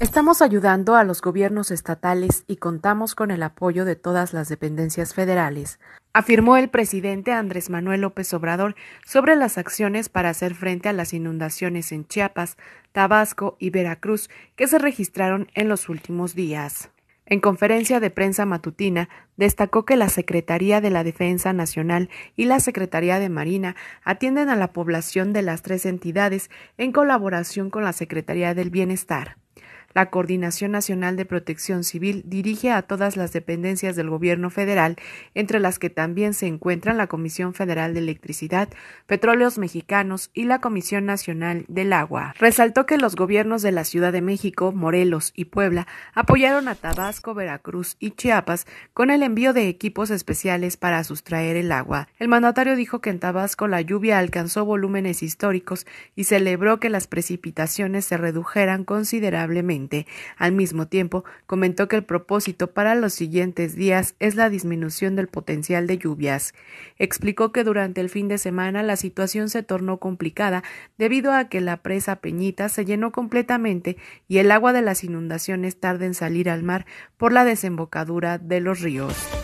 Estamos ayudando a los gobiernos estatales y contamos con el apoyo de todas las dependencias federales, afirmó el presidente Andrés Manuel López Obrador sobre las acciones para hacer frente a las inundaciones en Chiapas, Tabasco y Veracruz que se registraron en los últimos días. En conferencia de prensa matutina, destacó que la Secretaría de la Defensa Nacional y la Secretaría de Marina atienden a la población de las tres entidades en colaboración con la Secretaría del Bienestar. La Coordinación Nacional de Protección Civil dirige a todas las dependencias del Gobierno federal, entre las que también se encuentran la Comisión Federal de Electricidad, Petróleos Mexicanos y la Comisión Nacional del Agua. Resaltó que los gobiernos de la Ciudad de México, Morelos y Puebla apoyaron a Tabasco, Veracruz y Chiapas con el envío de equipos especiales para sustraer el agua. El mandatario dijo que en Tabasco la lluvia alcanzó volúmenes históricos y celebró que las precipitaciones se redujeran considerablemente. Al mismo tiempo, comentó que el propósito para los siguientes días es la disminución del potencial de lluvias. Explicó que durante el fin de semana la situación se tornó complicada debido a que la presa Peñita se llenó completamente y el agua de las inundaciones tarda en salir al mar por la desembocadura de los ríos.